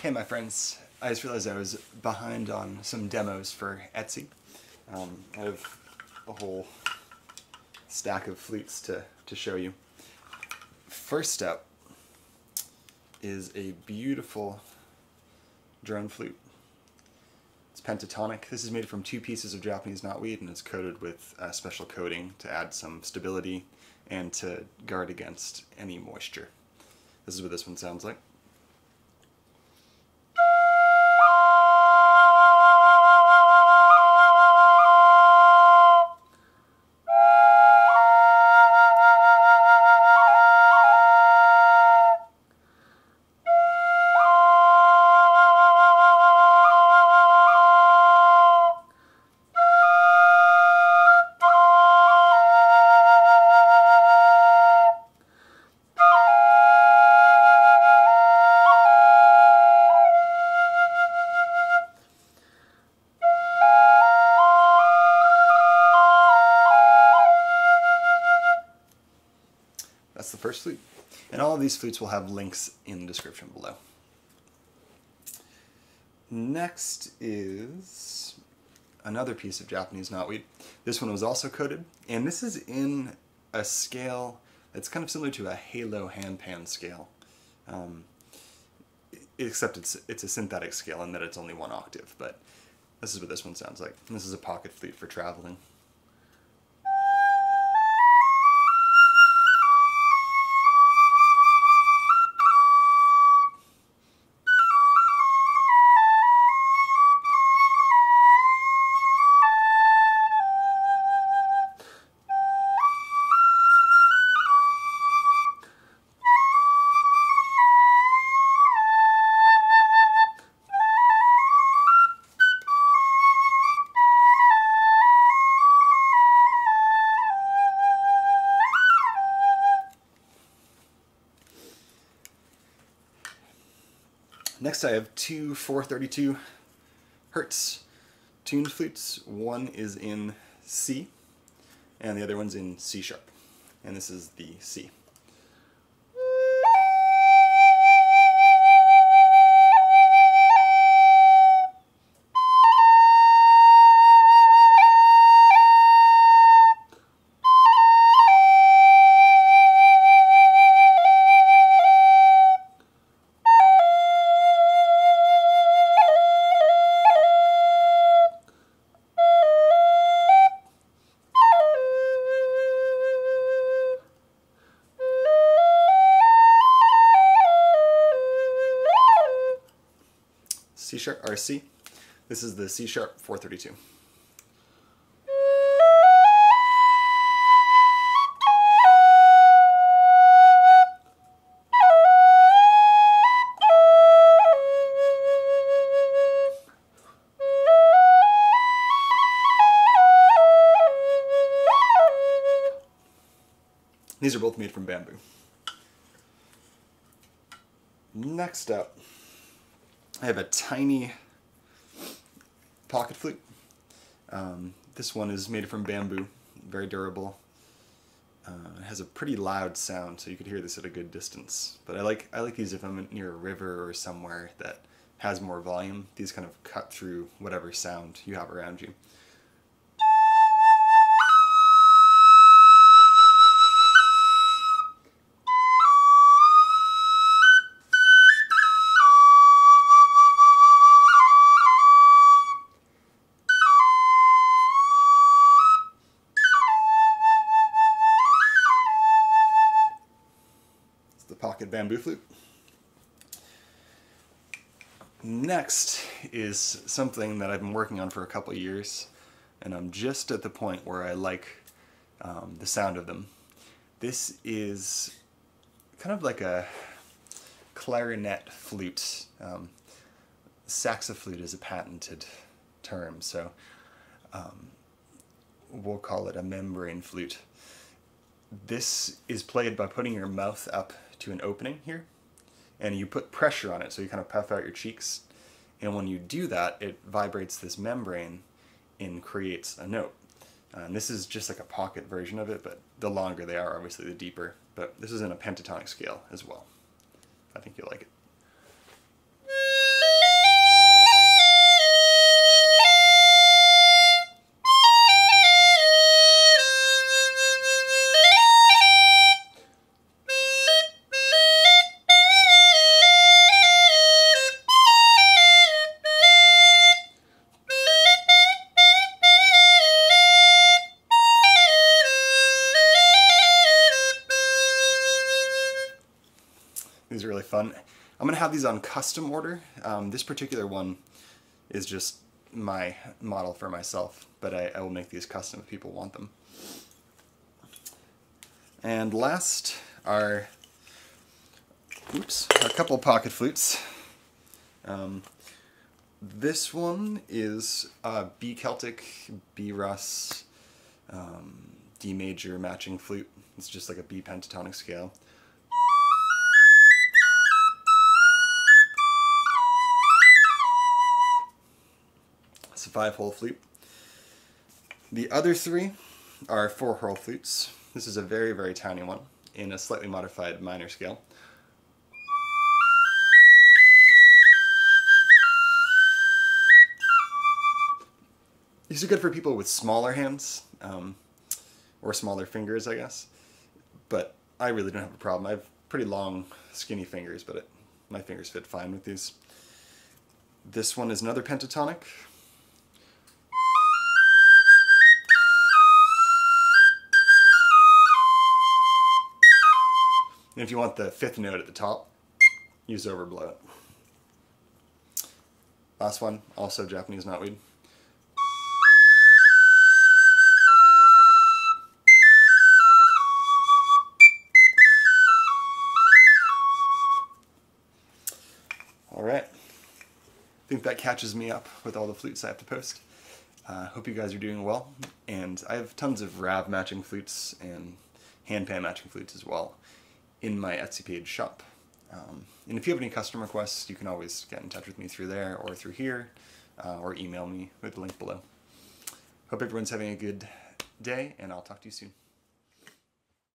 Hey my friends, I just realized I was behind on some demos for Etsy. Um, I have a whole stack of flutes to, to show you. First up is a beautiful drone flute. It's pentatonic. This is made from two pieces of Japanese knotweed and it's coated with a special coating to add some stability and to guard against any moisture. This is what this one sounds like. That's the first flute. And all of these flutes will have links in the description below. Next is another piece of Japanese knotweed. This one was also coated, and this is in a scale that's kind of similar to a halo handpan scale. Um, except it's it's a synthetic scale in that it's only one octave, but this is what this one sounds like. This is a pocket flute for traveling. Next I have two 432 hertz tuned flutes. One is in C and the other one's in C sharp. And this is the C. C sharp RC. This is the C sharp 432. These are both made from bamboo. Next up, I have a tiny pocket flute. Um, this one is made from bamboo, very durable. Uh, it has a pretty loud sound, so you could hear this at a good distance. But I like I like these if I'm near a river or somewhere that has more volume. These kind of cut through whatever sound you have around you. Pocket bamboo flute. Next is something that I've been working on for a couple years, and I'm just at the point where I like um, the sound of them. This is kind of like a clarinet flute. Um, saxoflute is a patented term, so um, we'll call it a membrane flute. This is played by putting your mouth up to an opening here and you put pressure on it so you kind of puff out your cheeks. And when you do that it vibrates this membrane and creates a note. Uh, and this is just like a pocket version of it but the longer they are obviously the deeper. But this is in a pentatonic scale as well. I think you'll like it fun. I'm gonna have these on custom order. Um, this particular one is just my model for myself, but I, I will make these custom if people want them. And last are, oops, a couple pocket flutes. Um, this one is a B Celtic, B Russ, um, D major matching flute. It's just like a B pentatonic scale. A five hole flute. The other three are four hole flutes. This is a very, very tiny one in a slightly modified minor scale. These are good for people with smaller hands, um, or smaller fingers, I guess. But I really don't have a problem. I have pretty long, skinny fingers, but it, my fingers fit fine with these. This one is another pentatonic. And if you want the fifth note at the top, use overblow it. Last one, also Japanese knotweed. All right. I think that catches me up with all the flutes I have to post. Uh, hope you guys are doing well. And I have tons of Rav matching flutes and handpan matching flutes as well in my Etsy page shop. Um, and if you have any custom requests, you can always get in touch with me through there or through here, uh, or email me with the link below. Hope everyone's having a good day, and I'll talk to you soon.